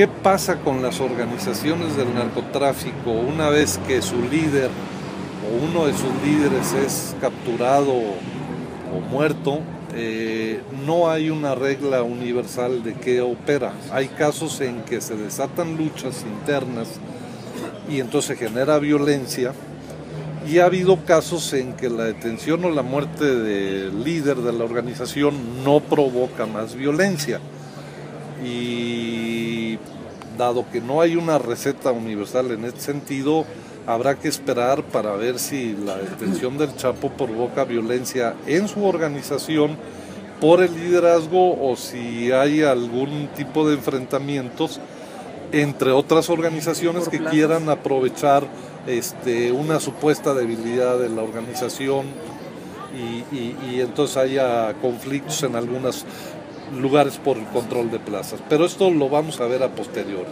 ¿Qué pasa con las organizaciones del narcotráfico una vez que su líder o uno de sus líderes es capturado o muerto? Eh, no hay una regla universal de qué opera. Hay casos en que se desatan luchas internas y entonces genera violencia. Y ha habido casos en que la detención o la muerte del líder de la organización no provoca más violencia. Y dado que no hay una receta universal en este sentido, habrá que esperar para ver si la detención del Chapo provoca violencia en su organización por el liderazgo o si hay algún tipo de enfrentamientos entre otras organizaciones que quieran aprovechar este, una supuesta debilidad de la organización y, entonces haya conflictos en algunos lugares por el control de plazas. Pero esto lo vamos a ver a posteriori.